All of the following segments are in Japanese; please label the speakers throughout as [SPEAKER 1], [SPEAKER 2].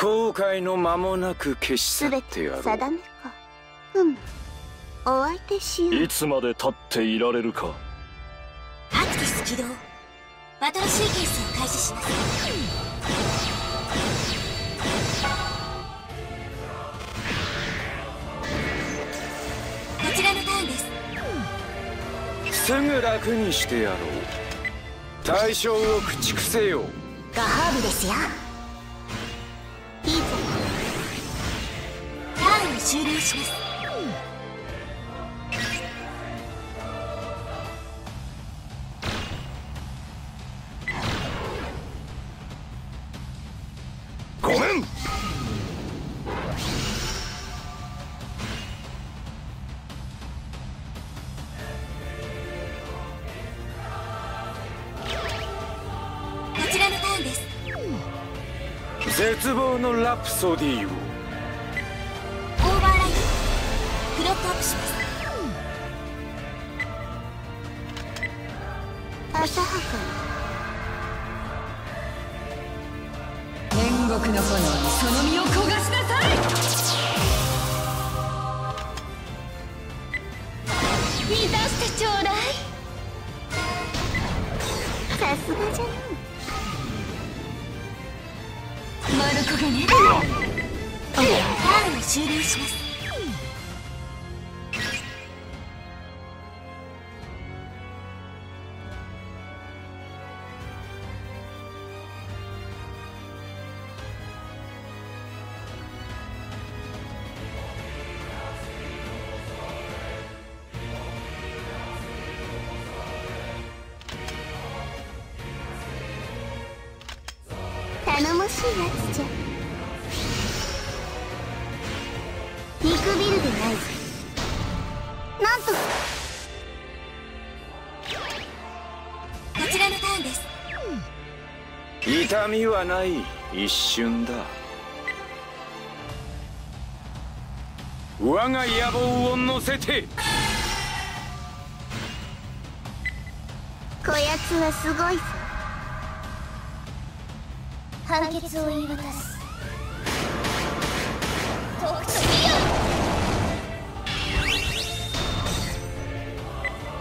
[SPEAKER 1] 後悔の間もなく消し去ってやろう。
[SPEAKER 2] 定めか。うむお相手しよう。
[SPEAKER 3] いつまで立っていられるか。
[SPEAKER 4] アクティス起動バトルシーケンスを開始しますこちらのターンです。
[SPEAKER 1] すぐ楽にしてやろう。対象を駆逐せよ。
[SPEAKER 2] ご褒美ですよ
[SPEAKER 4] 終了します。
[SPEAKER 3] ごめん。
[SPEAKER 4] こちらのターンです。
[SPEAKER 1] 絶望のラプソディーを
[SPEAKER 5] 天国の炎にその身を焦がしなさい満たしてちょうだい！
[SPEAKER 2] さすがじゃな
[SPEAKER 5] マルコがね
[SPEAKER 4] ターンを終了します
[SPEAKER 2] 頼もしいやつじゃ。見くびるでない。ぞなんと。
[SPEAKER 4] こちらのターンです。
[SPEAKER 1] 痛みはない一瞬だ。我が野望を乗せて。
[SPEAKER 2] こやつはすごいぞ
[SPEAKER 4] 判決を言い渡す。オ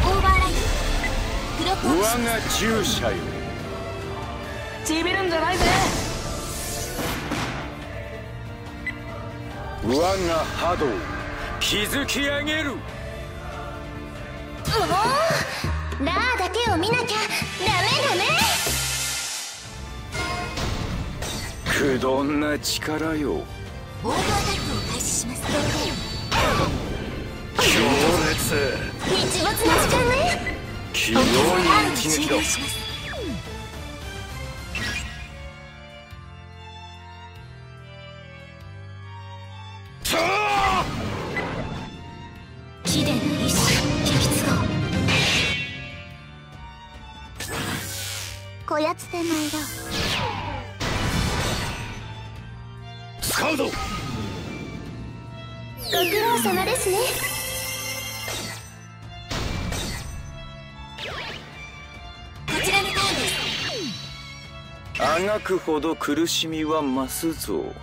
[SPEAKER 4] ーバーライト
[SPEAKER 1] 我が従者よ
[SPEAKER 5] ちびるんじゃないぜ。
[SPEAKER 1] 我が波動。築き上げる。
[SPEAKER 2] もう
[SPEAKER 1] くどんな力よ。
[SPEAKER 4] オートアタックを開始します
[SPEAKER 3] 強烈
[SPEAKER 2] 日没の時間ね。
[SPEAKER 1] 器用に一撃だ
[SPEAKER 2] こやつで参ろご苦労様ですね。
[SPEAKER 4] こちらのターンです。
[SPEAKER 1] あがくほど苦しみは増すぞ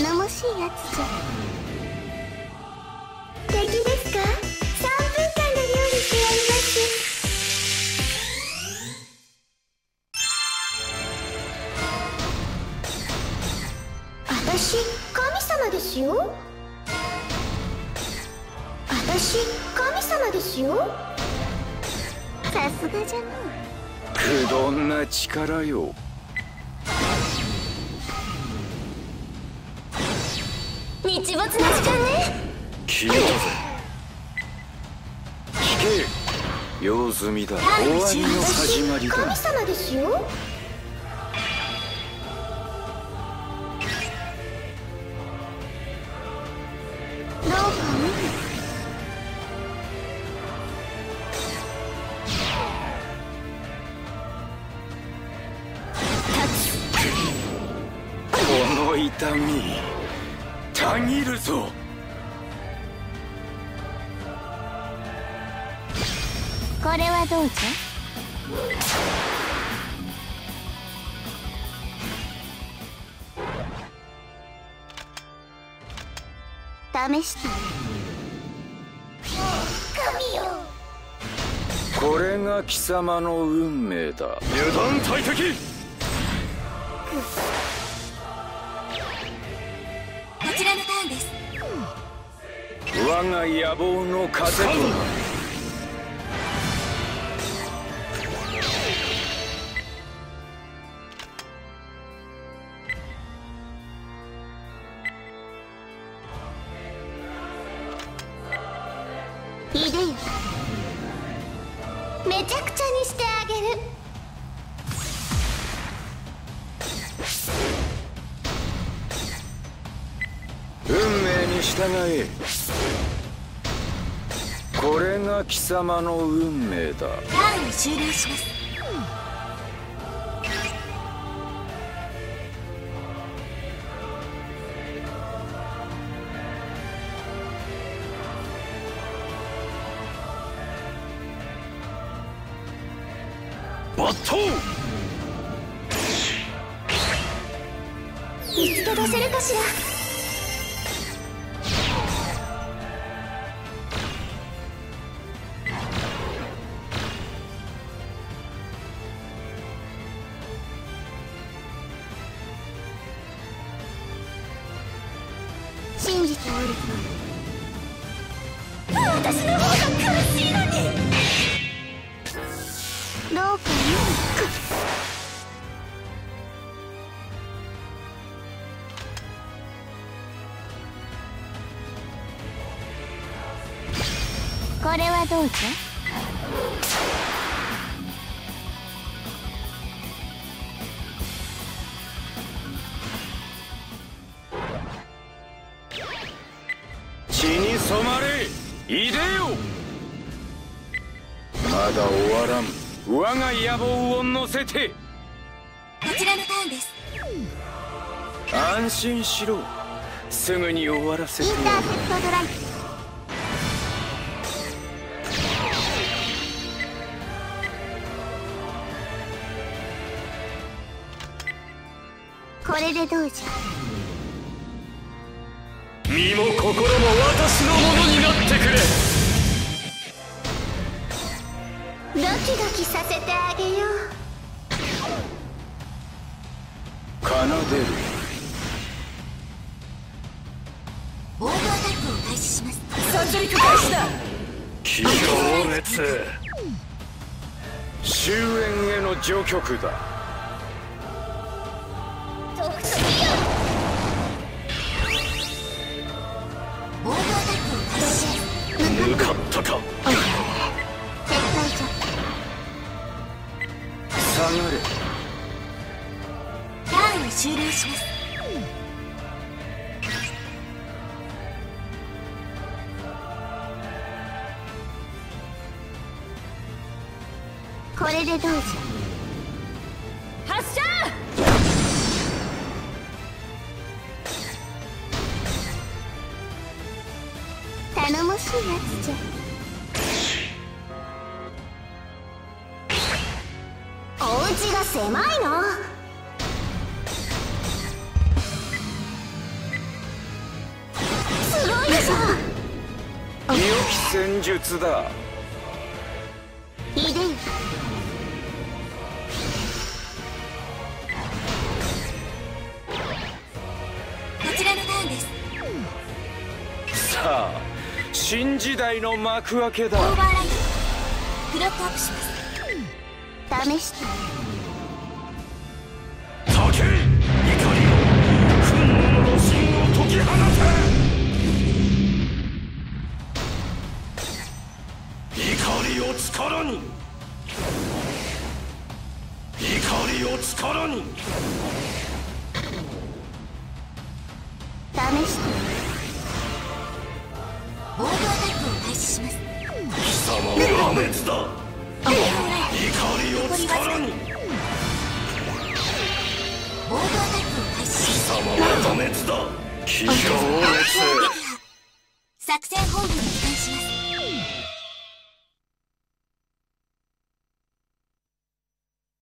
[SPEAKER 2] 頼もしいやつじゃ。敵ですか？3分間で料理してやります。私神様ですよ。私神様ですよ。さすがじゃの
[SPEAKER 1] くどんな力よ。
[SPEAKER 2] 日没の時間ね。
[SPEAKER 1] 聞いたぜ。聞け用済みだ。終わりの始まりだ。
[SPEAKER 2] 神様ですよ。
[SPEAKER 1] 痛み。たぎるぞ。
[SPEAKER 2] これはどうぞ試して。神よ。
[SPEAKER 1] これが貴様の運命だ。
[SPEAKER 3] 油断大敵
[SPEAKER 4] ちらのターンです。
[SPEAKER 1] 我が野望の風となる
[SPEAKER 2] いでよめちゃくちゃにしてあげる
[SPEAKER 1] に従え。これが貴様の運命だ。
[SPEAKER 4] ターンを終了します。
[SPEAKER 3] 抜刀
[SPEAKER 2] 見つけ出せるかしら？私の方が苦しいのにどうかなこれはどうぞ
[SPEAKER 1] 血に染まれいでよ。まだ終わらん。我が野望を乗せて。
[SPEAKER 4] こちらのターンです。
[SPEAKER 1] 安心しろ。すぐに終わらせて
[SPEAKER 2] インターセプトドライブ。これでどうじゃ？
[SPEAKER 3] 身も心も私のものになっ
[SPEAKER 2] キドキさせてあげよう。
[SPEAKER 1] 奏でる。
[SPEAKER 4] オーバータックを開始します。
[SPEAKER 5] 開始だ
[SPEAKER 3] 強烈
[SPEAKER 1] 終焉への序曲だ
[SPEAKER 4] オーバータックを開始
[SPEAKER 3] 向かったか
[SPEAKER 4] 終了します。
[SPEAKER 2] これでどうじゃ
[SPEAKER 5] 発射！
[SPEAKER 2] 頼もしいやつじゃ。お家が狭いの？
[SPEAKER 1] 戦術だ。
[SPEAKER 2] いでよ
[SPEAKER 4] こちらのターンです。
[SPEAKER 1] さあ新時代の幕開け
[SPEAKER 4] オー
[SPEAKER 1] だ
[SPEAKER 4] バーライドクロックアップします。
[SPEAKER 2] 試して
[SPEAKER 3] 破滅だ。怒りを力に。
[SPEAKER 4] オーバータックを開始し
[SPEAKER 3] 貴様は滅だ
[SPEAKER 1] 気象熱
[SPEAKER 4] 作戦本部に